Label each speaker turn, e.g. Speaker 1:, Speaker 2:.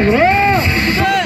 Speaker 1: 마